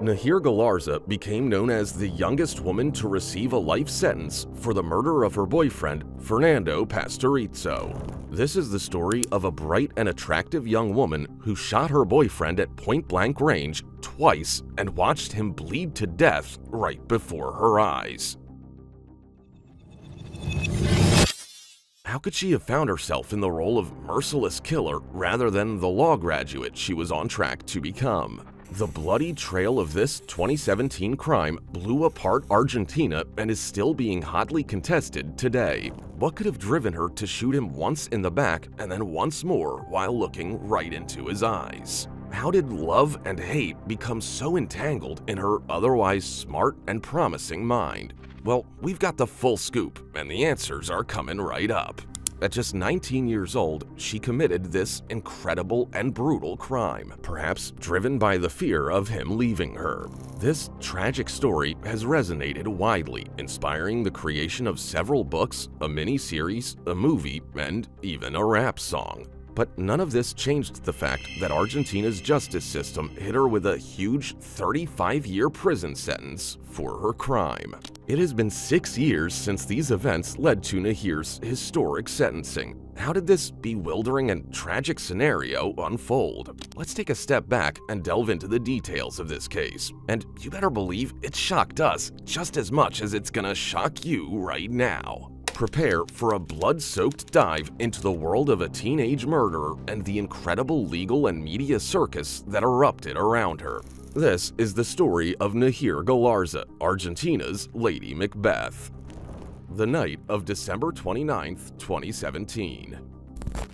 Nahir Galarza became known as the youngest woman to receive a life sentence for the murder of her boyfriend, Fernando Pastorizzo. This is the story of a bright and attractive young woman who shot her boyfriend at point blank range twice and watched him bleed to death right before her eyes. How could she have found herself in the role of merciless killer rather than the law graduate she was on track to become? The bloody trail of this 2017 crime blew apart Argentina and is still being hotly contested today. What could have driven her to shoot him once in the back and then once more while looking right into his eyes? How did love and hate become so entangled in her otherwise smart and promising mind? Well, we've got the full scoop, and the answers are coming right up. At just 19 years old, she committed this incredible and brutal crime, perhaps driven by the fear of him leaving her. This tragic story has resonated widely, inspiring the creation of several books, a mini-series, a movie, and even a rap song. But none of this changed the fact that Argentina's justice system hit her with a huge 35-year prison sentence for her crime. It has been six years since these events led to Nahir's historic sentencing. How did this bewildering and tragic scenario unfold? Let's take a step back and delve into the details of this case. And you better believe it shocked us just as much as it's gonna shock you right now. Prepare for a blood-soaked dive into the world of a teenage murderer and the incredible legal and media circus that erupted around her. This is the story of Nahir Galarza, Argentina's Lady Macbeth. The night of December 29, 2017.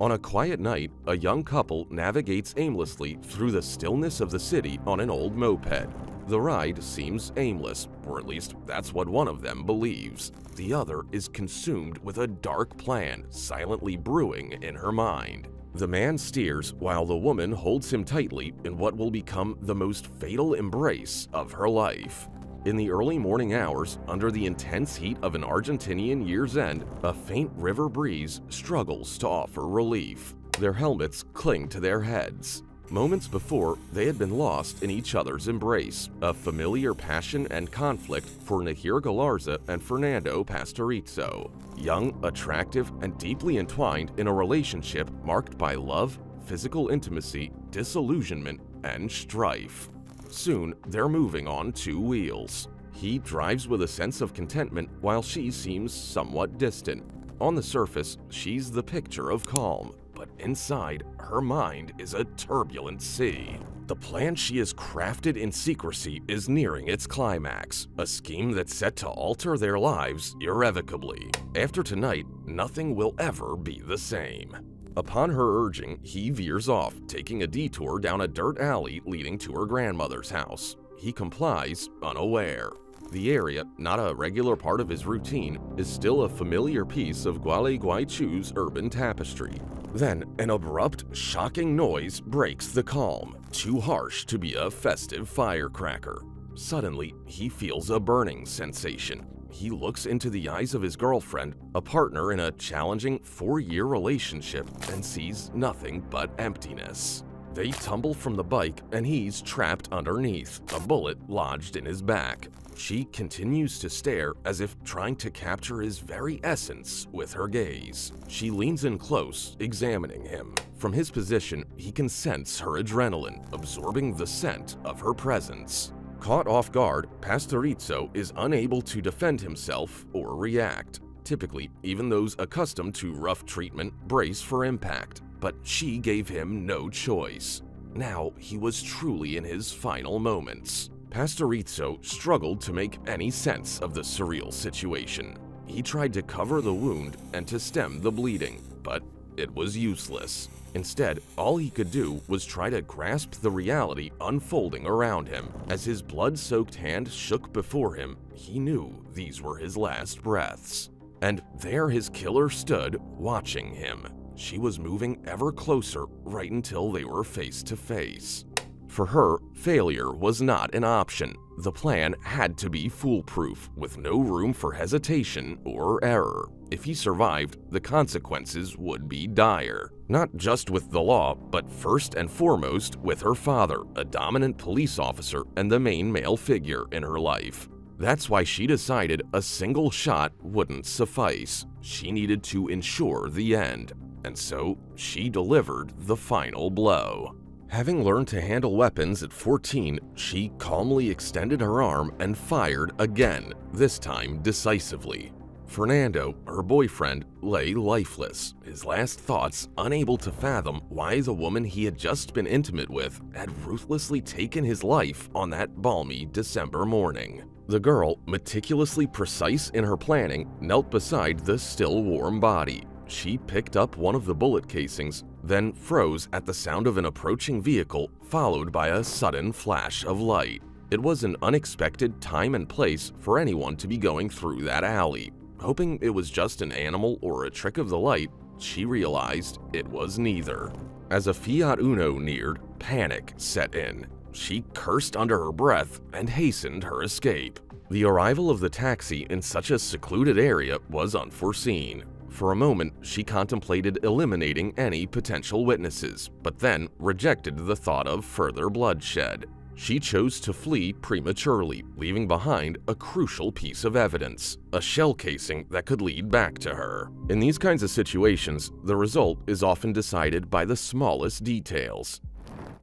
On a quiet night, a young couple navigates aimlessly through the stillness of the city on an old moped. The ride seems aimless, or at least that's what one of them believes. The other is consumed with a dark plan silently brewing in her mind. The man steers while the woman holds him tightly in what will become the most fatal embrace of her life. In the early morning hours, under the intense heat of an Argentinian year's end, a faint river breeze struggles to offer relief. Their helmets cling to their heads. Moments before, they had been lost in each other's embrace, a familiar passion and conflict for Nahir Galarza and Fernando Pastorizzo. Young, attractive, and deeply entwined in a relationship marked by love, physical intimacy, disillusionment, and strife. Soon, they're moving on two wheels. He drives with a sense of contentment while she seems somewhat distant. On the surface, she's the picture of calm, but inside, her mind is a turbulent sea. The plan she has crafted in secrecy is nearing its climax, a scheme that's set to alter their lives irrevocably. After tonight, nothing will ever be the same. Upon her urging, he veers off, taking a detour down a dirt alley leading to her grandmother's house. He complies, unaware. The area, not a regular part of his routine, is still a familiar piece of Gualeguaychú's urban tapestry. Then, an abrupt, shocking noise breaks the calm, too harsh to be a festive firecracker. Suddenly, he feels a burning sensation. He looks into the eyes of his girlfriend, a partner in a challenging four-year relationship, and sees nothing but emptiness. They tumble from the bike and he's trapped underneath, a bullet lodged in his back. She continues to stare as if trying to capture his very essence with her gaze. She leans in close, examining him. From his position, he can sense her adrenaline, absorbing the scent of her presence. Caught off guard, Pastorizzo is unable to defend himself or react. Typically, even those accustomed to rough treatment brace for impact, but she gave him no choice. Now he was truly in his final moments. Pastorizzo struggled to make any sense of the surreal situation. He tried to cover the wound and to stem the bleeding, but it was useless. Instead, all he could do was try to grasp the reality unfolding around him. As his blood-soaked hand shook before him, he knew these were his last breaths. And there his killer stood, watching him. She was moving ever closer right until they were face to face. For her, failure was not an option. The plan had to be foolproof, with no room for hesitation or error. If he survived, the consequences would be dire. Not just with the law, but first and foremost with her father, a dominant police officer and the main male figure in her life. That's why she decided a single shot wouldn't suffice. She needed to ensure the end, and so she delivered the final blow. Having learned to handle weapons at 14, she calmly extended her arm and fired again, this time decisively. Fernando, her boyfriend, lay lifeless, his last thoughts unable to fathom why the woman he had just been intimate with had ruthlessly taken his life on that balmy December morning. The girl, meticulously precise in her planning, knelt beside the still warm body. She picked up one of the bullet casings, then froze at the sound of an approaching vehicle, followed by a sudden flash of light. It was an unexpected time and place for anyone to be going through that alley. Hoping it was just an animal or a trick of the light, she realized it was neither. As a Fiat Uno neared, panic set in. She cursed under her breath and hastened her escape. The arrival of the taxi in such a secluded area was unforeseen. For a moment, she contemplated eliminating any potential witnesses, but then rejected the thought of further bloodshed. She chose to flee prematurely, leaving behind a crucial piece of evidence, a shell casing that could lead back to her. In these kinds of situations, the result is often decided by the smallest details.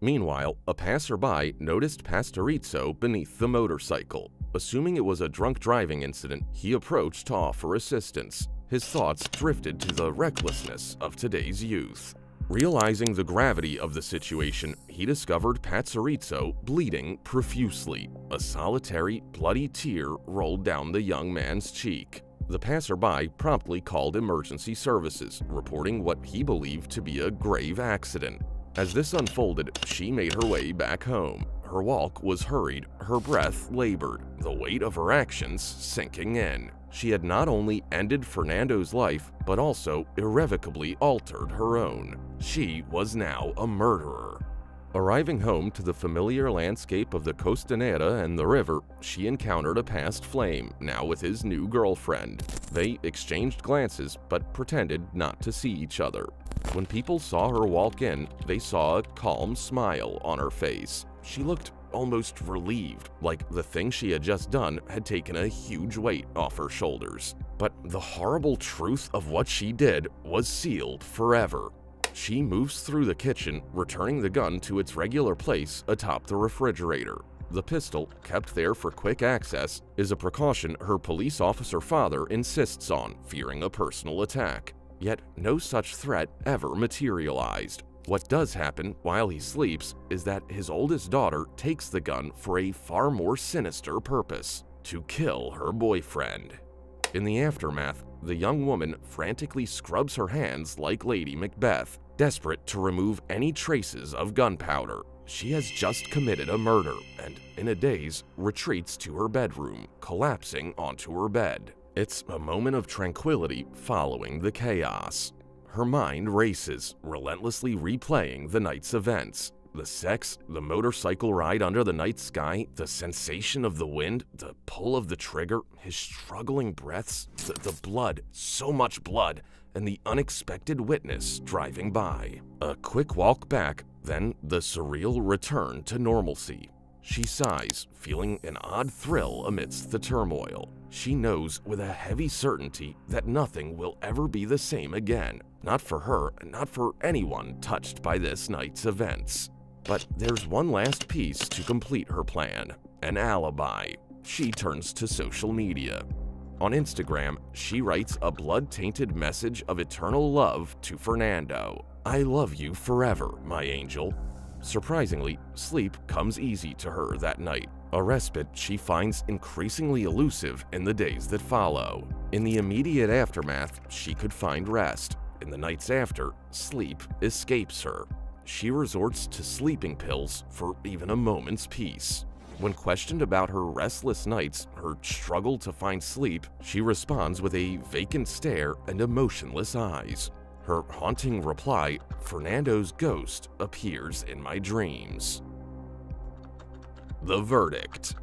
Meanwhile, a passerby noticed Pastorizzo beneath the motorcycle. Assuming it was a drunk driving incident, he approached to offer assistance. His thoughts drifted to the recklessness of today's youth. Realizing the gravity of the situation, he discovered Pastorizzo bleeding profusely. A solitary, bloody tear rolled down the young man's cheek. The passerby promptly called emergency services, reporting what he believed to be a grave accident. As this unfolded, she made her way back home. Her walk was hurried, her breath labored, the weight of her actions sinking in. She had not only ended Fernando's life, but also irrevocably altered her own. She was now a murderer. Arriving home to the familiar landscape of the Costanera and the river, she encountered a past flame, now with his new girlfriend. They exchanged glances, but pretended not to see each other. When people saw her walk in, they saw a calm smile on her face. She looked almost relieved, like the thing she had just done had taken a huge weight off her shoulders. But the horrible truth of what she did was sealed forever. She moves through the kitchen, returning the gun to its regular place atop the refrigerator. The pistol, kept there for quick access, is a precaution her police officer father insists on, fearing a personal attack. Yet no such threat ever materialized. What does happen while he sleeps is that his oldest daughter takes the gun for a far more sinister purpose to kill her boyfriend. In the aftermath, the young woman frantically scrubs her hands like Lady Macbeth, desperate to remove any traces of gunpowder. She has just committed a murder and, in a daze, retreats to her bedroom, collapsing onto her bed. It's a moment of tranquility following the chaos. Her mind races, relentlessly replaying the night's events. The sex, the motorcycle ride under the night sky, the sensation of the wind, the pull of the trigger, his struggling breaths, the, the blood, so much blood, and the unexpected witness driving by. A quick walk back, then the surreal return to normalcy. She sighs, feeling an odd thrill amidst the turmoil. She knows with a heavy certainty that nothing will ever be the same again. Not for her, not for anyone touched by this night's events. But there's one last piece to complete her plan an alibi. She turns to social media. On Instagram, she writes a blood tainted message of eternal love to Fernando. I love you forever, my angel. Surprisingly, sleep comes easy to her that night, a respite she finds increasingly elusive in the days that follow. In the immediate aftermath, she could find rest. In the nights after, sleep escapes her. She resorts to sleeping pills for even a moment's peace. When questioned about her restless nights, her struggle to find sleep, she responds with a vacant stare and emotionless eyes. Her haunting reply, Fernando's ghost appears in my dreams. The verdict.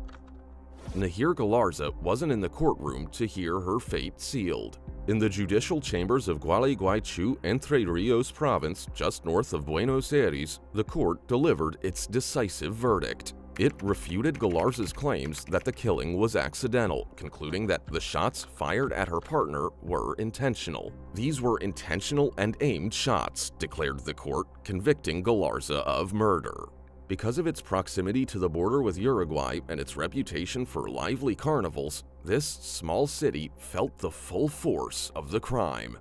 Nahir Galarza wasn't in the courtroom to hear her fate sealed. In the judicial chambers of Gualeguaychú, Entre Rios province, just north of Buenos Aires, the court delivered its decisive verdict. It refuted Galarza's claims that the killing was accidental, concluding that the shots fired at her partner were intentional. These were intentional and aimed shots, declared the court, convicting Galarza of murder. Because of its proximity to the border with Uruguay and its reputation for lively carnivals, this small city felt the full force of the crime.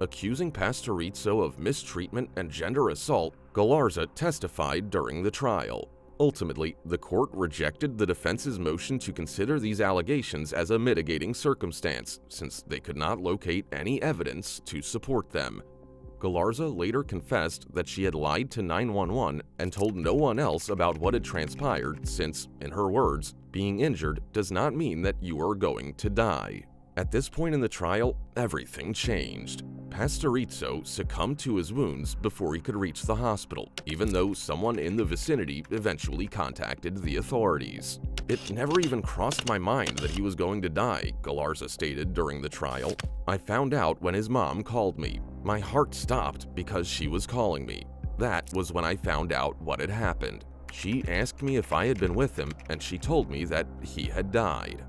Accusing Pastorizzo of mistreatment and gender assault, Galarza testified during the trial. Ultimately, the court rejected the defense's motion to consider these allegations as a mitigating circumstance, since they could not locate any evidence to support them. Galarza later confessed that she had lied to 911 and told no one else about what had transpired since, in her words, being injured does not mean that you are going to die. At this point in the trial, everything changed. Pastorizzo succumbed to his wounds before he could reach the hospital, even though someone in the vicinity eventually contacted the authorities. It never even crossed my mind that he was going to die, Galarza stated during the trial. I found out when his mom called me. My heart stopped because she was calling me. That was when I found out what had happened. She asked me if I had been with him, and she told me that he had died.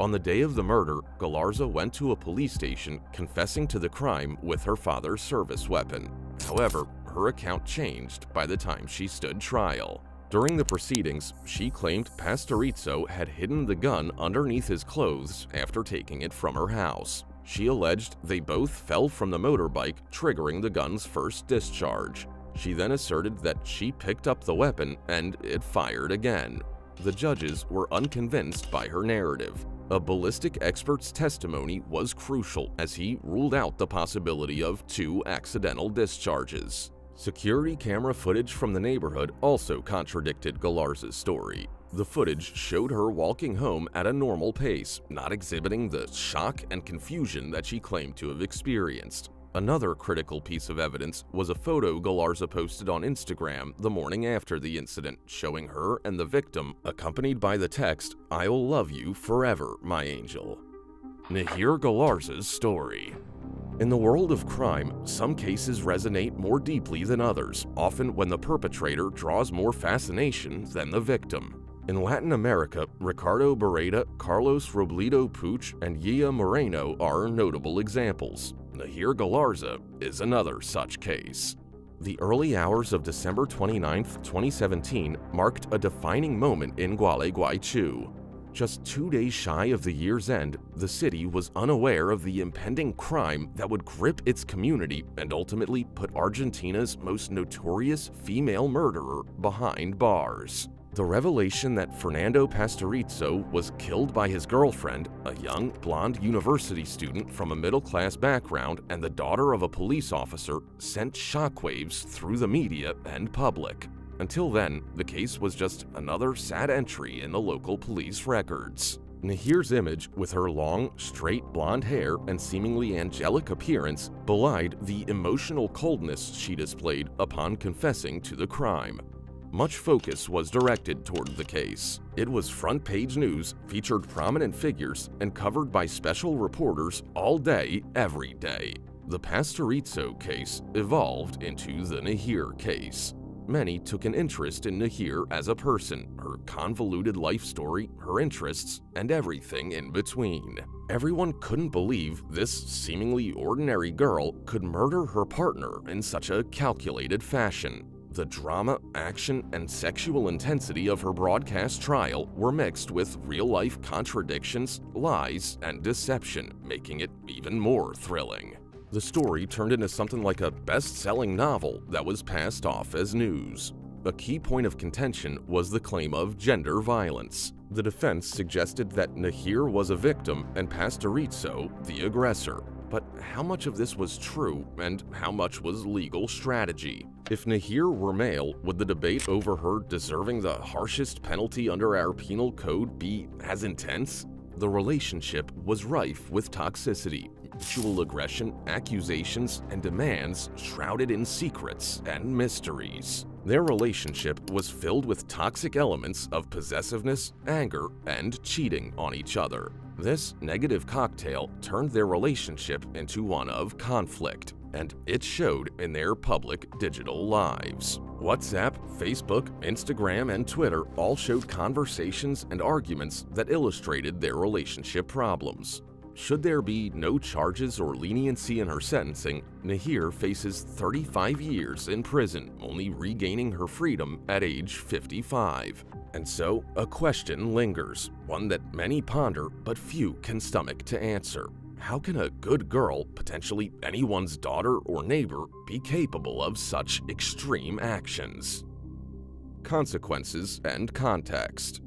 On the day of the murder, Galarza went to a police station confessing to the crime with her father's service weapon. However, her account changed by the time she stood trial. During the proceedings, she claimed Pastorizzo had hidden the gun underneath his clothes after taking it from her house. She alleged they both fell from the motorbike, triggering the gun's first discharge. She then asserted that she picked up the weapon and it fired again. The judges were unconvinced by her narrative. A ballistic expert's testimony was crucial as he ruled out the possibility of two accidental discharges. Security camera footage from the neighborhood also contradicted Galarza's story. The footage showed her walking home at a normal pace, not exhibiting the shock and confusion that she claimed to have experienced. Another critical piece of evidence was a photo Galarza posted on Instagram the morning after the incident, showing her and the victim, accompanied by the text, I'll love you forever, my angel. Nahir Galarza's story. In the world of crime, some cases resonate more deeply than others, often when the perpetrator draws more fascination than the victim. In Latin America, Ricardo Barreda, Carlos Robledo Puch, and Yiya Murano are notable examples. Nahir Galarza is another such case. The early hours of December 29, 2017 marked a defining moment in Gualeguaychú. Just two days shy of the year's end, the city was unaware of the impending crime that would grip its community and ultimately put Argentina's most notorious female murderer behind bars. The revelation that Fernando Pastorizzo was killed by his girlfriend, a young, blonde university student from a middle-class background and the daughter of a police officer, sent shockwaves through the media and public. Until then, the case was just another sad entry in the local police records. Nahir's image, with her long, straight blonde hair and seemingly angelic appearance, belied the emotional coldness she displayed upon confessing to the crime. Much focus was directed toward the case. It was front page news, featured prominent figures, and covered by special reporters all day, every day. The Pastorizzo case evolved into the Nahir case. Many took an interest in Nahir as a person, her convoluted life story, her interests, and everything in between. Everyone couldn't believe this seemingly ordinary girl could murder her partner in such a calculated fashion. The drama, action, and sexual intensity of her broadcast trial were mixed with real-life contradictions, lies, and deception, making it even more thrilling. The story turned into something like a best-selling novel that was passed off as news. A key point of contention was the claim of gender violence. The defense suggested that Nahir was a victim and Pastorizzo the aggressor. But how much of this was true and how much was legal strategy? If Nahir were male, would the debate over her deserving the harshest penalty under our penal code be as intense? The relationship was rife with toxicity, mutual aggression, accusations, and demands shrouded in secrets and mysteries. Their relationship was filled with toxic elements of possessiveness, anger, and cheating on each other. This negative cocktail turned their relationship into one of conflict, and it showed in their public digital lives. WhatsApp, Facebook, Instagram, and Twitter all showed conversations and arguments that illustrated their relationship problems. Should there be no charges or leniency in her sentencing, Nahir faces 35 years in prison, only regaining her freedom at age 55. And so, a question lingers, one that many ponder but few can stomach to answer. How can a good girl, potentially anyone's daughter or neighbor, be capable of such extreme actions? Consequences and context.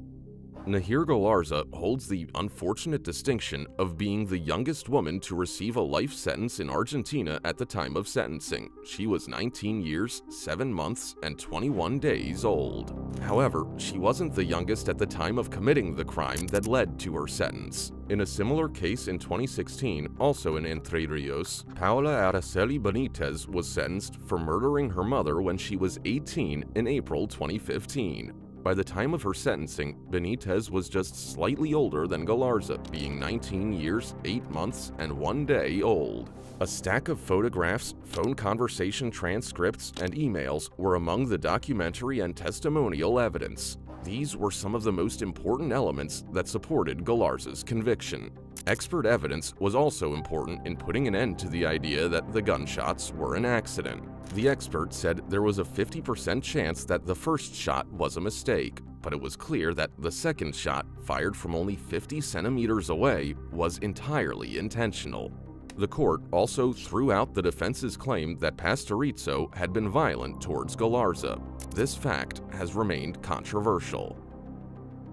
Nahir Galarza holds the unfortunate distinction of being the youngest woman to receive a life sentence in Argentina at the time of sentencing. She was 19 years, 7 months, and 21 days old. However, she wasn't the youngest at the time of committing the crime that led to her sentence. In a similar case in 2016, also in Entre Rios, Paola Araceli Benitez was sentenced for murdering her mother when she was 18 in April 2015. By the time of her sentencing, Benitez was just slightly older than Galarza, being 19 years, 8 months, and 1 day old. A stack of photographs, phone conversation transcripts, and emails were among the documentary and testimonial evidence. These were some of the most important elements that supported Galarza's conviction. Expert evidence was also important in putting an end to the idea that the gunshots were an accident. The expert said there was a 50% chance that the first shot was a mistake, but it was clear that the second shot, fired from only 50 centimeters away, was entirely intentional. The court also threw out the defense's claim that Pastorizzo had been violent towards Galarza. This fact has remained controversial.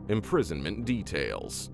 Imprisonment details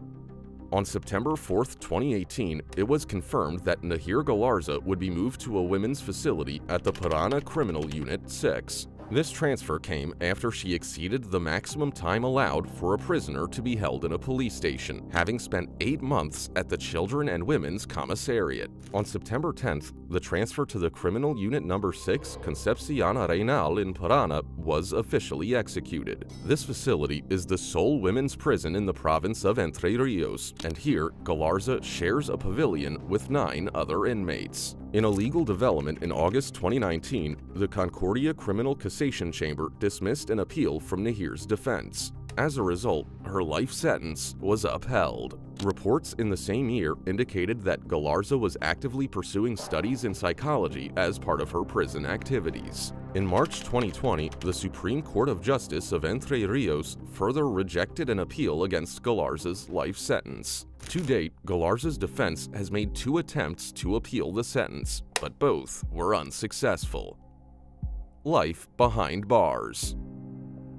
on September 4, 2018, it was confirmed that Nahir Galarza would be moved to a women's facility at the Parana Criminal Unit 6. This transfer came after she exceeded the maximum time allowed for a prisoner to be held in a police station, having spent eight months at the Children and Women's Commissariat. On September 10th, the transfer to the Criminal Unit Number 6, Concepcion Arenal in Parana, was officially executed. This facility is the sole women's prison in the province of Entre Rios, and here Galarza shares a pavilion with nine other inmates. In a legal development in August 2019, the Concordia Criminal Cassation Chamber dismissed an appeal from Nahir's defense. As a result, her life sentence was upheld. Reports in the same year indicated that Galarza was actively pursuing studies in psychology as part of her prison activities. In March 2020, the Supreme Court of Justice of Entre Rios further rejected an appeal against Galarza's life sentence. To date, Galarza's defense has made two attempts to appeal the sentence, but both were unsuccessful. Life behind bars.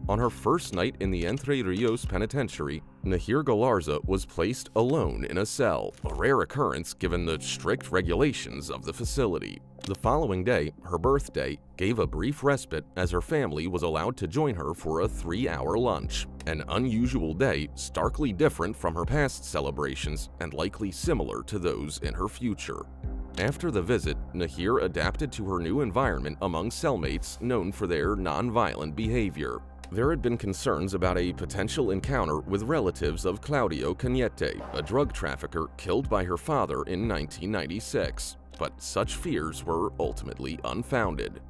On her first night in the Entre Rios Penitentiary, Nahir Galarza was placed alone in a cell, a rare occurrence given the strict regulations of the facility. The following day, her birthday, gave a brief respite as her family was allowed to join her for a three-hour lunch. An unusual day, starkly different from her past celebrations and likely similar to those in her future. After the visit, Nahir adapted to her new environment among cellmates known for their nonviolent behavior. There had been concerns about a potential encounter with relatives of Claudio Cañete, a drug trafficker killed by her father in 1996, but such fears were ultimately unfounded.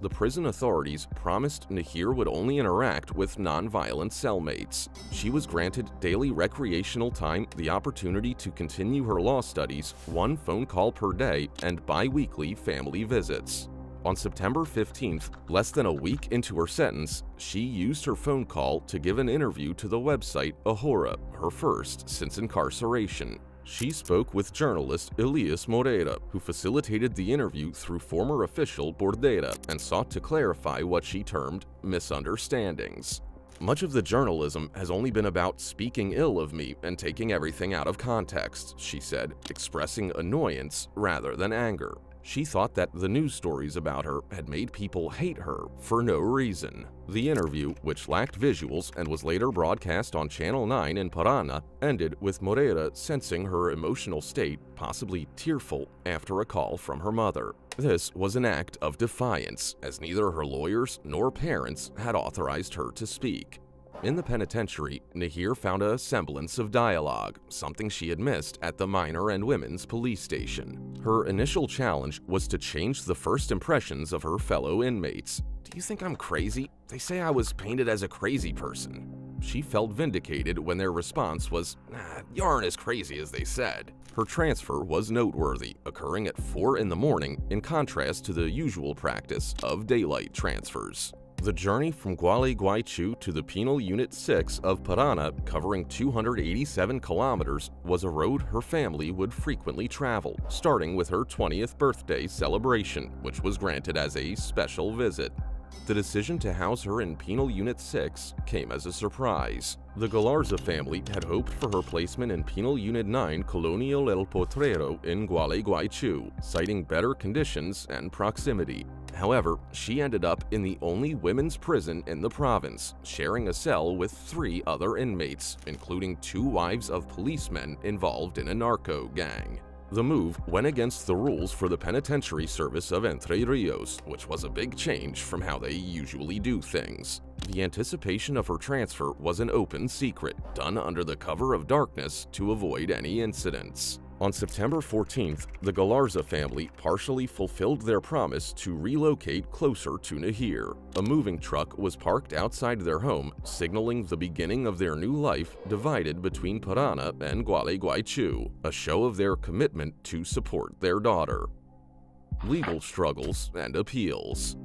The prison authorities promised Nahir would only interact with non-violent cellmates. She was granted daily recreational time, the opportunity to continue her law studies, one phone call per day, and bi-weekly family visits. On September 15th, less than a week into her sentence, she used her phone call to give an interview to the website Ahora, her first since incarceration. She spoke with journalist Elias Moreira, who facilitated the interview through former official Bordera and sought to clarify what she termed misunderstandings. Much of the journalism has only been about speaking ill of me and taking everything out of context, she said, expressing annoyance rather than anger. She thought that the news stories about her had made people hate her for no reason. The interview, which lacked visuals and was later broadcast on Channel 9 in Parana, ended with Moreira sensing her emotional state, possibly tearful, after a call from her mother. This was an act of defiance, as neither her lawyers nor parents had authorized her to speak. In the penitentiary, Nahir found a semblance of dialogue, something she had missed at the minor and women's police station. Her initial challenge was to change the first impressions of her fellow inmates. Do you think I'm crazy? They say I was painted as a crazy person. She felt vindicated when their response was, nah, you aren't as crazy as they said. Her transfer was noteworthy, occurring at 4 in the morning in contrast to the usual practice of daylight transfers. The journey from Gualeguaychú to the Penal Unit 6 of Parana, covering 287 kilometers, was a road her family would frequently travel, starting with her 20th birthday celebration, which was granted as a special visit. The decision to house her in Penal Unit 6 came as a surprise. The Galarza family had hoped for her placement in Penal Unit 9 Colonial El Potrero in Gualeguaychú, citing better conditions and proximity. However, she ended up in the only women's prison in the province, sharing a cell with three other inmates, including two wives of policemen involved in a narco gang. The move went against the rules for the penitentiary service of Entre Rios, which was a big change from how they usually do things. The anticipation of her transfer was an open secret, done under the cover of darkness to avoid any incidents. On September 14th, the Galarza family partially fulfilled their promise to relocate closer to Nahir. A moving truck was parked outside their home, signaling the beginning of their new life divided between Parana and Gualeguaychú, a show of their commitment to support their daughter. Legal struggles and appeals.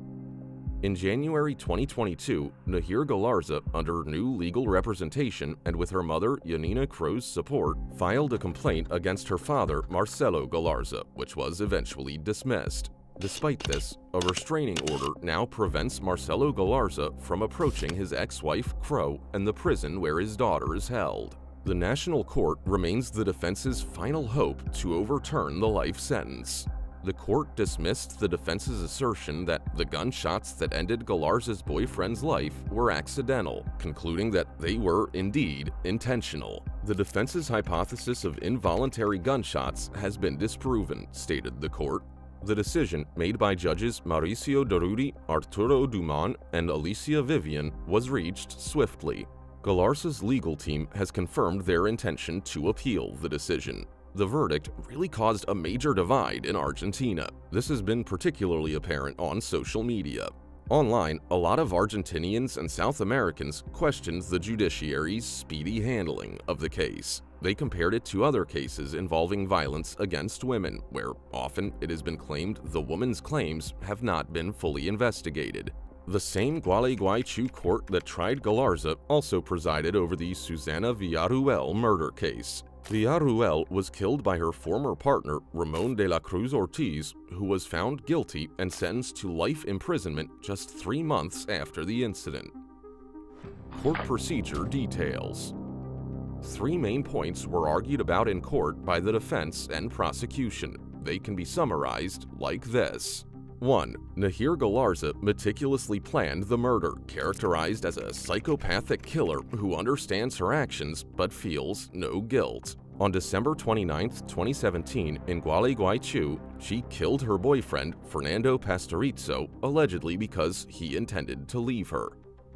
In January 2022, Nahir Galarza, under new legal representation and with her mother Yanina Crow's support, filed a complaint against her father Marcelo Galarza, which was eventually dismissed. Despite this, a restraining order now prevents Marcelo Galarza from approaching his ex-wife Crow and the prison where his daughter is held. The National Court remains the defense's final hope to overturn the life sentence. The court dismissed the defense's assertion that the gunshots that ended Galarza's boyfriend's life were accidental, concluding that they were indeed intentional. The defense's hypothesis of involuntary gunshots has been disproven, stated the court. The decision, made by judges Mauricio Durruti, Arturo Dumont, and Alicia Vivian, was reached swiftly. Galarza's legal team has confirmed their intention to appeal the decision. The verdict really caused a major divide in Argentina. This has been particularly apparent on social media. Online, a lot of Argentinians and South Americans questioned the judiciary's speedy handling of the case. They compared it to other cases involving violence against women, where often it has been claimed the woman's claims have not been fully investigated. The same Gualeguaychú court that tried Galarza also presided over the Susana Villarruel murder case. Villarruel was killed by her former partner, Ramon de la Cruz Ortiz, who was found guilty and sentenced to life imprisonment just three months after the incident. Court procedure details. Three main points were argued about in court by the defense and prosecution. They can be summarized like this. 1. Nahir Galarza meticulously planned the murder, characterized as a psychopathic killer who understands her actions but feels no guilt. On December 29, 2017, in Gualeguaychú, she killed her boyfriend, Fernando Pastorizzo, allegedly because he intended to leave her.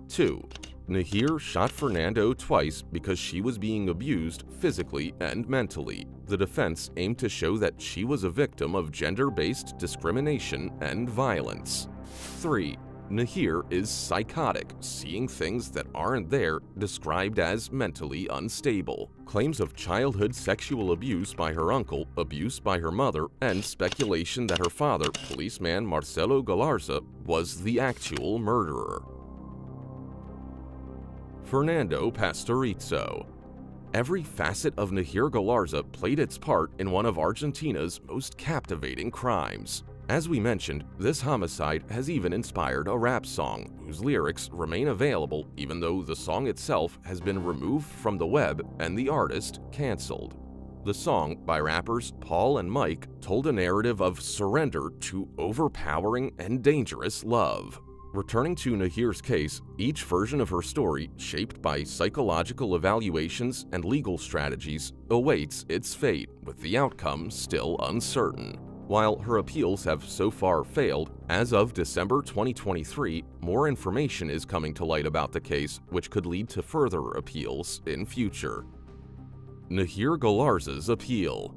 2. Nahir shot Fernando twice because she was being abused physically and mentally. The defense aimed to show that she was a victim of gender-based discrimination and violence. 3. Nahir is psychotic, seeing things that aren't there, described as mentally unstable. Claims of childhood sexual abuse by her uncle, abuse by her mother, and speculation that her father, policeman Marcelo Galarza, was the actual murderer. Fernando Pastorizzo. Every facet of Nahir Galarza played its part in one of Argentina's most captivating crimes. As we mentioned, this homicide has even inspired a rap song, whose lyrics remain available even though the song itself has been removed from the web and the artist cancelled. The song, by rappers Paul and Mike, told a narrative of surrender to overpowering and dangerous love. Returning to Nahir's case, each version of her story, shaped by psychological evaluations and legal strategies, awaits its fate, with the outcome still uncertain. While her appeals have so far failed, As of December 2023, more information is coming to light about the case, which could lead to further appeals in future. Nahir Galarza's appeal.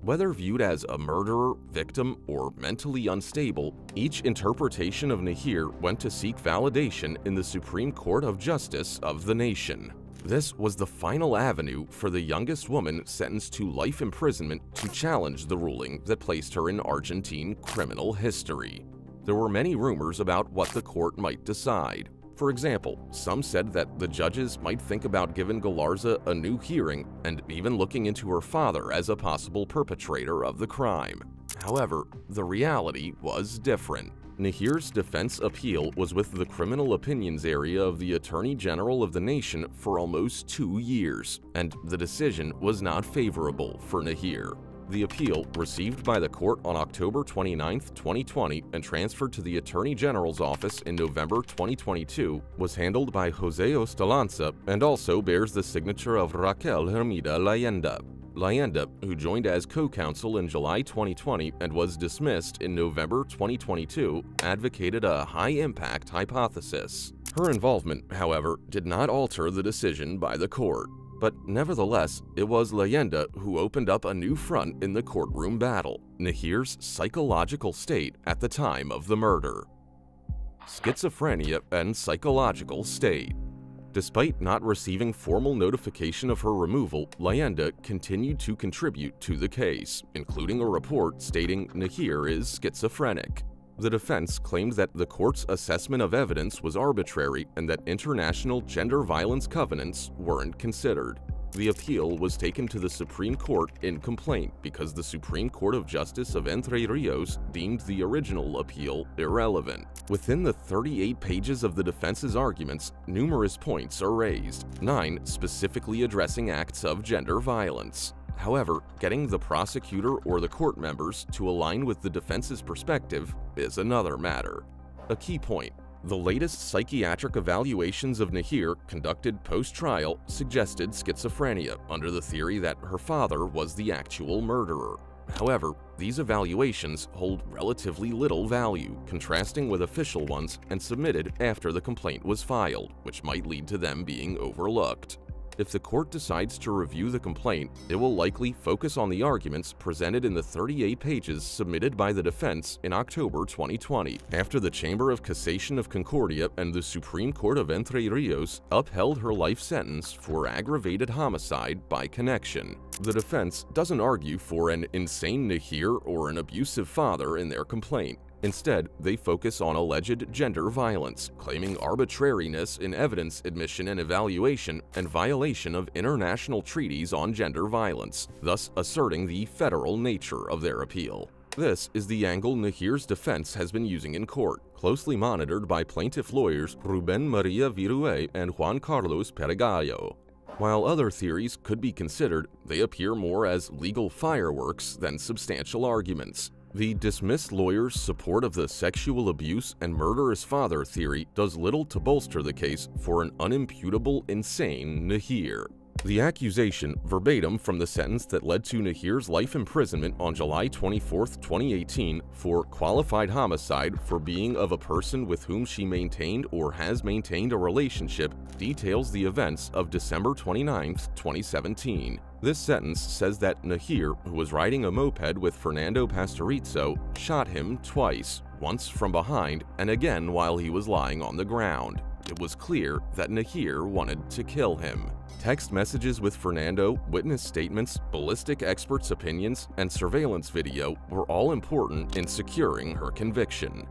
Whether viewed as a murderer, victim, or mentally unstable, each interpretation of Nahir went to seek validation in the Supreme Court of Justice of the nation. This was the final avenue for the youngest woman sentenced to life imprisonment to challenge the ruling that placed her in Argentine criminal history. There were many rumors about what the court might decide, for example, some said that the judges might think about giving Galarza a new hearing and even looking into her father as a possible perpetrator of the crime. However, the reality was different. Nahir's defense appeal was with the criminal opinions area of the Attorney General of the nation for almost two years, and the decision was not favorable for Nahir. The appeal, received by the court on October 29, 2020 and transferred to the Attorney General's office in November 2022, was handled by Jose Ostolaza and also bears the signature of Raquel Hermida Leyenda. Leyenda, who joined as co-counsel in July 2020 and was dismissed in November 2022, advocated a high-impact hypothesis. Her involvement, however, did not alter the decision by the court. But nevertheless, it was Leyenda who opened up a new front in the courtroom battle, Nahir's psychological state at the time of the murder. Schizophrenia and psychological state. Despite not receiving formal notification of her removal, Leyenda continued to contribute to the case, including a report stating Nahir is schizophrenic. The defense claimed that the court's assessment of evidence was arbitrary and that international gender violence covenants weren't considered. The appeal was taken to the Supreme Court in complaint because the Supreme Court of Justice of Entre Rios deemed the original appeal irrelevant. Within the 38 pages of the defense's arguments, numerous points are raised, nine specifically addressing acts of gender violence. However, getting the prosecutor or the court members to align with the defense's perspective is another matter. A key point the latest psychiatric evaluations of Nahir conducted post-trial suggested schizophrenia under the theory that her father was the actual murderer. However, these evaluations hold relatively little value, contrasting with official ones and submitted after the complaint was filed, which might lead to them being overlooked. If the court decides to review the complaint, it will likely focus on the arguments presented in the 38 pages submitted by the defense in October 2020, after the Chamber of Cassation of Concordia and the Supreme Court of Entre Rios upheld her life sentence for aggravated homicide by connection. The defense doesn't argue for an insane Nahir or an abusive father in their complaint. Instead, they focus on alleged gender violence, claiming arbitrariness in evidence admission and evaluation and violation of international treaties on gender violence, thus asserting the federal nature of their appeal. This is the angle Nahir's defense has been using in court, closely monitored by plaintiff lawyers Ruben Maria Virue and Juan Carlos Peregallo. While other theories could be considered, they appear more as legal fireworks than substantial arguments. The dismissed lawyer's support of the sexual abuse and murderous father theory does little to bolster the case for an unimputable insane Nahir. The accusation, verbatim from the sentence that led to Nahir's life imprisonment on July 24, 2018, for qualified homicide for being of a person with whom she maintained or has maintained a relationship, details the events of December 29, 2017. This sentence says that Nahir, who was riding a moped with Fernando Pastorizzo, shot him twice, once from behind and again while he was lying on the ground. It was clear that Nahir wanted to kill him. Text messages with Fernando, witness statements, ballistic experts' opinions, and surveillance video were all important in securing her conviction.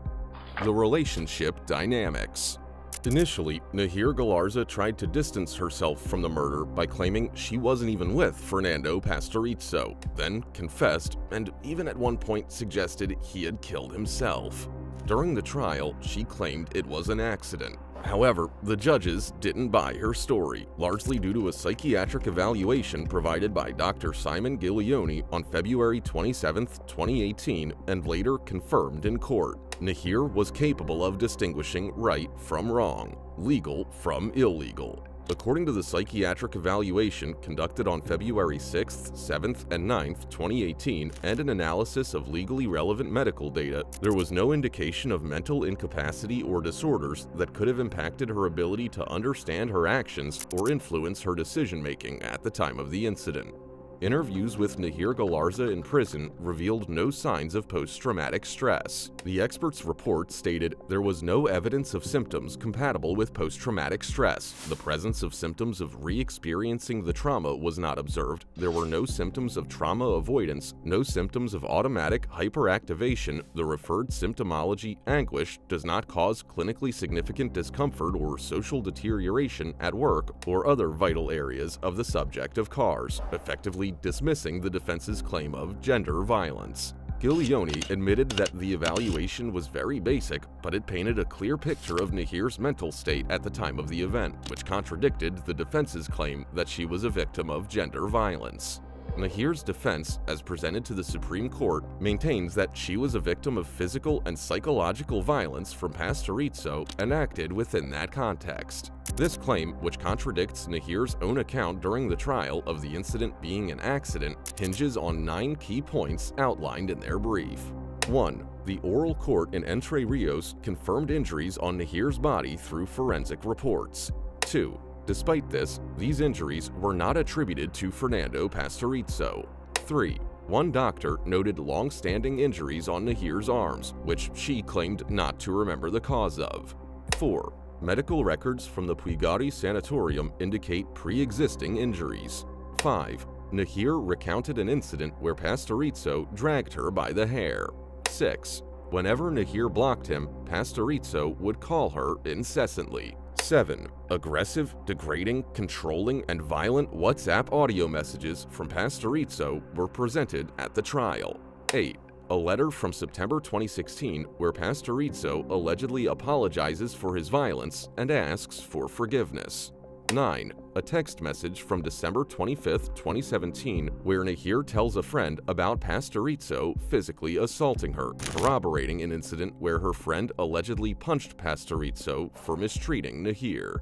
The relationship dynamics. Initially, Nahir Galarza tried to distance herself from the murder by claiming she wasn't even with Fernando Pastorizzo, then confessed and even at one point suggested he had killed himself. During the trial, she claimed it was an accident, However, the judges didn't buy her story, largely due to a psychiatric evaluation provided by Dr. Simon Giglioni on February 27, 2018, and later confirmed in court. Nahir was capable of distinguishing right from wrong, legal from illegal. According to the psychiatric evaluation conducted on February 6th, 7th, and 9th, 2018, and an analysis of legally relevant medical data, there was no indication of mental incapacity or disorders that could have impacted her ability to understand her actions or influence her decision-making at the time of the incident. Interviews with Nahir Galarza in prison revealed no signs of post-traumatic stress. The expert's report stated there was no evidence of symptoms compatible with post-traumatic stress. The presence of symptoms of re-experiencing the trauma was not observed. There were no symptoms of trauma avoidance, no symptoms of automatic hyperactivation. The referred symptomology, anguish, does not cause clinically significant discomfort or social deterioration at work or other vital areas of the subject of CARS, effectively dismissing the defense's claim of gender violence. Giglioni admitted that the evaluation was very basic, but it painted a clear picture of Nahir's mental state at the time of the event, which contradicted the defense's claim that she was a victim of gender violence. Nahir's defense, as presented to the Supreme Court, maintains that she was a victim of physical and psychological violence from Pastorizzo and acted within that context. This claim, which contradicts Nahir's own account during the trial of the incident being an accident, hinges on nine key points outlined in their brief. 1. The oral court in Entre Rios confirmed injuries on Nahir's body through forensic reports. 2. Despite this, these injuries were not attributed to Fernando Pastorizzo. 3. One doctor noted long-standing injuries on Nahir's arms, which she claimed not to remember the cause of. 4. Medical records from the Puigari Sanatorium indicate pre-existing injuries. 5. Nahir recounted an incident where Pastorizzo dragged her by the hair. 6. Whenever Nahir blocked him, Pastorizzo would call her incessantly. 7. Aggressive, degrading, controlling, and violent WhatsApp audio messages from Pastorizzo were presented at the trial. 8. A letter from September 2016 where Pastorizzo allegedly apologizes for his violence and asks for forgiveness. 9. A text message from December 25, 2017, where Nahir tells a friend about Pastorizzo physically assaulting her, corroborating an incident where her friend allegedly punched Pastorizzo for mistreating Nahir.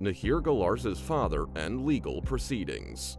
Nahir Galarza's father and legal proceedings.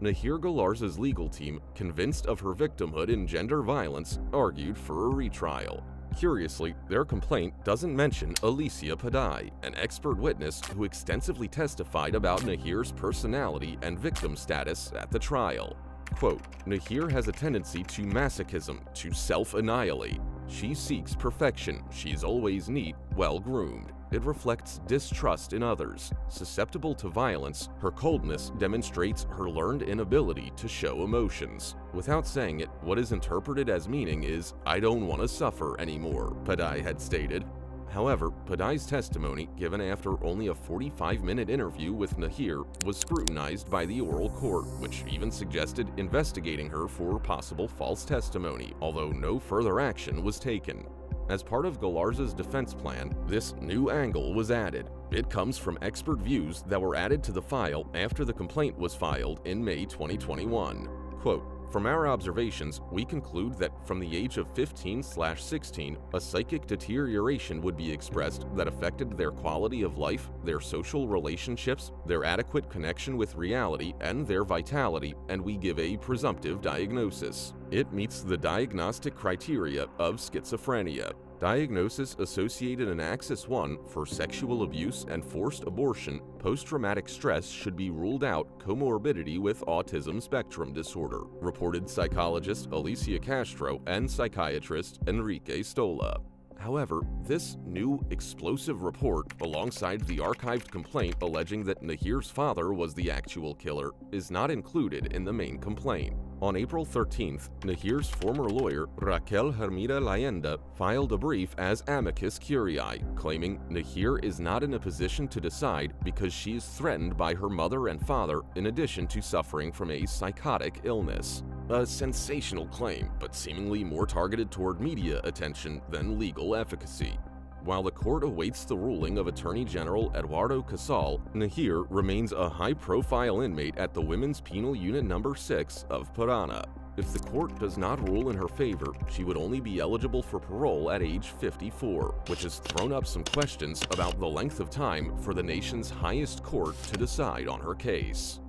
Nahir Galarza's legal team, convinced of her victimhood in gender violence, argued for a retrial. Curiously, their complaint doesn't mention Alicia Padai, an expert witness who extensively testified about Nahir's personality and victim status at the trial. Quote, Nahir has a tendency to masochism, to self-annihilate. She seeks perfection, she's always neat, well-groomed. It reflects distrust in others. Susceptible to violence, her coldness demonstrates her learned inability to show emotions. Without saying it, what is interpreted as meaning is, I don't want to suffer anymore, Padai had stated. However, Padai's testimony, given after only a 45-minute interview with Nahir, was scrutinized by the oral court, which even suggested investigating her for possible false testimony, although no further action was taken. As part of Galarza's defense plan, this new angle was added. It comes from expert views that were added to the file after the complaint was filed in May 2021. Quote, from our observations, we conclude that from the age of 15-16, a psychic deterioration would be expressed that affected their quality of life, their social relationships, their adequate connection with reality, and their vitality, and we give a presumptive diagnosis. It meets the diagnostic criteria of schizophrenia. Diagnosis associated in Axis 1 for sexual abuse and forced abortion, post-traumatic stress should be ruled out comorbidity with autism spectrum disorder, reported psychologist Alicia Castro and psychiatrist Enrique Stola. However, this new explosive report, alongside the archived complaint alleging that Nahir's father was the actual killer, is not included in the main complaint. On April 13th, Nahir's former lawyer, Raquel Hermida Leyenda, filed a brief as amicus curiae, claiming Nahir is not in a position to decide because she is threatened by her mother and father in addition to suffering from a psychotic illness. A sensational claim, but seemingly more targeted toward media attention than legal efficacy. While the court awaits the ruling of Attorney General Eduardo Casal, Nahir remains a high-profile inmate at the Women's Penal Unit No. 6 of Parana. if the court does not rule in her favor, she would only be eligible for parole at age 54, which has thrown up some questions about the length of time for the nation's highest court to decide on her case.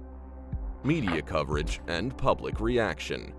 Media coverage and public reaction.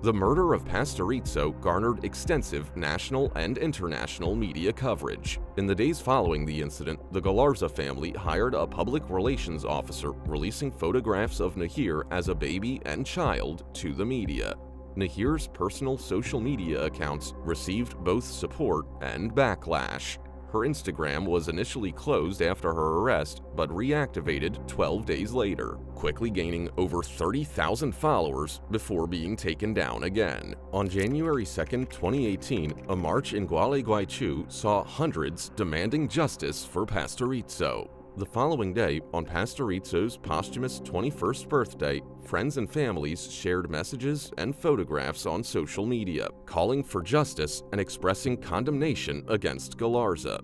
The murder of Pastorizzo garnered extensive national and international media coverage. In the days following the incident, the Galarza family hired a public relations officer releasing photographs of Nahir as a baby and child to the media. Nahir's personal social media accounts received both support and backlash. Her Instagram was initially closed after her arrest, but reactivated 12 days later, quickly gaining over 30,000 followers before being taken down again. On January 2, 2018, a march in Gualeguaychú saw hundreds demanding justice for Pastorizzo. The following day, on Pastorizzo's posthumous 21st birthday, friends and families shared messages and photographs on social media, calling for justice and expressing condemnation against Galarza.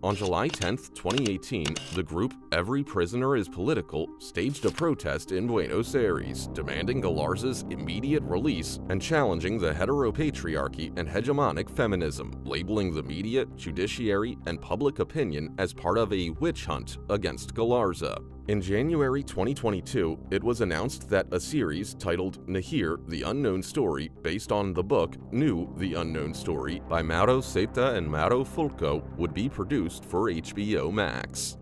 On July 10, 2018, the group Every Prisoner is Political staged a protest in Buenos Aires, demanding Galarza's immediate release and challenging the heteropatriarchy and hegemonic feminism, labeling the media, judiciary, and public opinion as part of a witch hunt against Galarza. In January 2022, it was announced that a series titled Nahir, The Unknown Story, based on the book New, The Unknown Story by Mauro Szeta and Mauro Fulco, would be produced for HBO Max.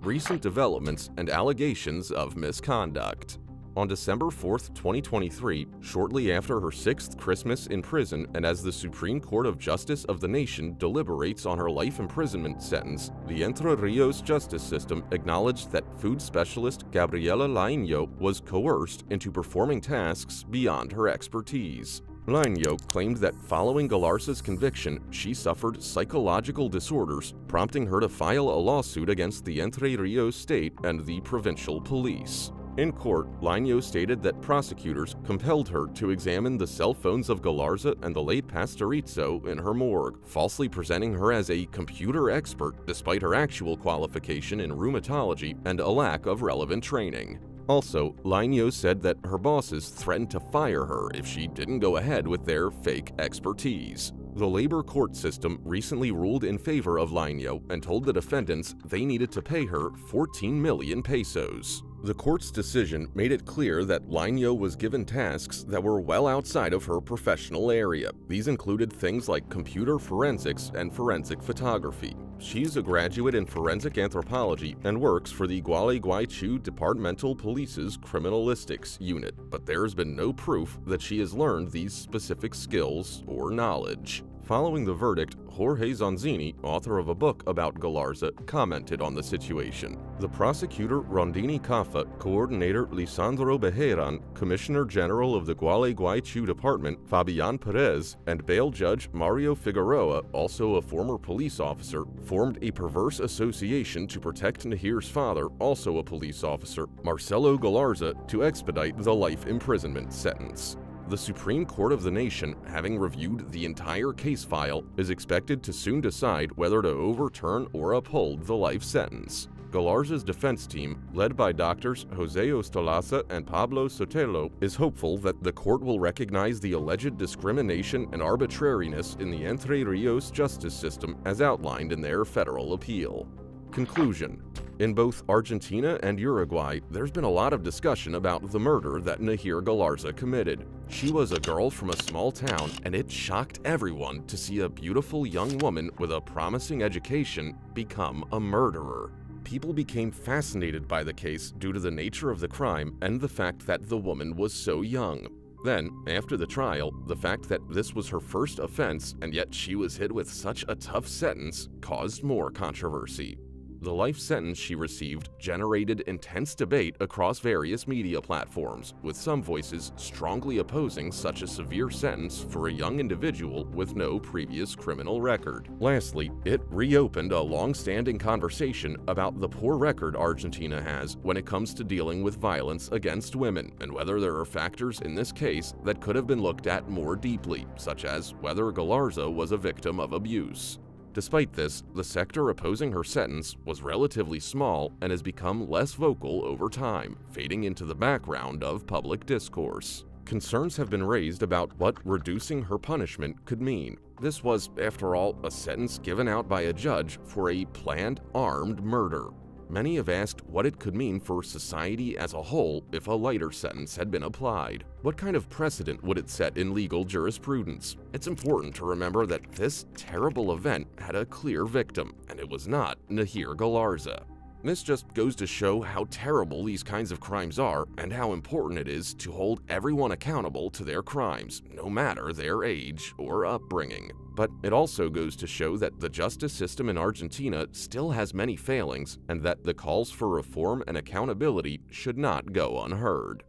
Recent developments and allegations of misconduct. On December 4, 2023, shortly after her sixth Christmas in prison and as the Supreme Court of Justice of the nation deliberates on her life imprisonment sentence, the Entre Rios justice system acknowledged that food specialist Gabriela Laino was coerced into performing tasks beyond her expertise. Laino claimed that following Galarza's conviction, she suffered psychological disorders, prompting her to file a lawsuit against the Entre Rios state and the provincial police. In court, Laino stated that prosecutors compelled her to examine the cell phones of Galarza and the late Pastorizzo in her morgue, falsely presenting her as a computer expert despite her actual qualification in rheumatology and a lack of relevant training. Also, Laino said that her bosses threatened to fire her if she didn't go ahead with their fake expertise. The labor court system recently ruled in favor of Laino and told the defendants they needed to pay her 14 million pesos. The court's decision made it clear that Laino was given tasks that were well outside of her professional area. These included things like computer forensics and forensic photography. She's a graduate in forensic anthropology and works for the Gualeguaychú Departmental Police's Criminalistics Unit, but there's been no proof that she has learned these specific skills or knowledge. Following the verdict, Jorge Zanzini, author of a book about Galarza, commented on the situation. The prosecutor Rondini Cafa, coordinator Lisandro Beherán, Commissioner General of the Gualeguaychú Department Fabian Perez, and bail judge Mario Figueroa, also a former police officer, formed a perverse association to protect Nahir's father, also a police officer, Marcelo Galarza, to expedite the life imprisonment sentence. The Supreme Court of the nation, having reviewed the entire case file, is expected to soon decide whether to overturn or uphold the life sentence. Galarza's defense team, led by doctors Jose Ostolaza and Pablo Sotelo, is hopeful that the court will recognize the alleged discrimination and arbitrariness in the Entre Rios justice system as outlined in their federal appeal. Conclusion in both Argentina and Uruguay, there's been a lot of discussion about the murder that Nahir Galarza committed. She was a girl from a small town, and it shocked everyone to see a beautiful young woman with a promising education become a murderer. People became fascinated by the case due to the nature of the crime and the fact that the woman was so young. Then, after the trial, the fact that this was her first offense and yet she was hit with such a tough sentence caused more controversy. The life sentence she received generated intense debate across various media platforms, with some voices strongly opposing such a severe sentence for a young individual with no previous criminal record. Lastly, it reopened a long-standing conversation about the poor record Argentina has when it comes to dealing with violence against women, and whether there are factors in this case that could have been looked at more deeply, such as whether Galarza was a victim of abuse. Despite this, the sector opposing her sentence was relatively small and has become less vocal over time, fading into the background of public discourse. concerns have been raised about what reducing her punishment could mean. This was, after all, a sentence given out by a judge for a planned armed murder. Many have asked what it could mean for society as a whole if a lighter sentence had been applied. What kind of precedent would it set in legal jurisprudence? It's important to remember that this terrible event had a clear victim, and it was not Nahir Galarza. This just goes to show how terrible these kinds of crimes are and how important it is to hold everyone accountable to their crimes, no matter their age or upbringing. But it also goes to show that the justice system in Argentina still has many failings and that the calls for reform and accountability should not go unheard.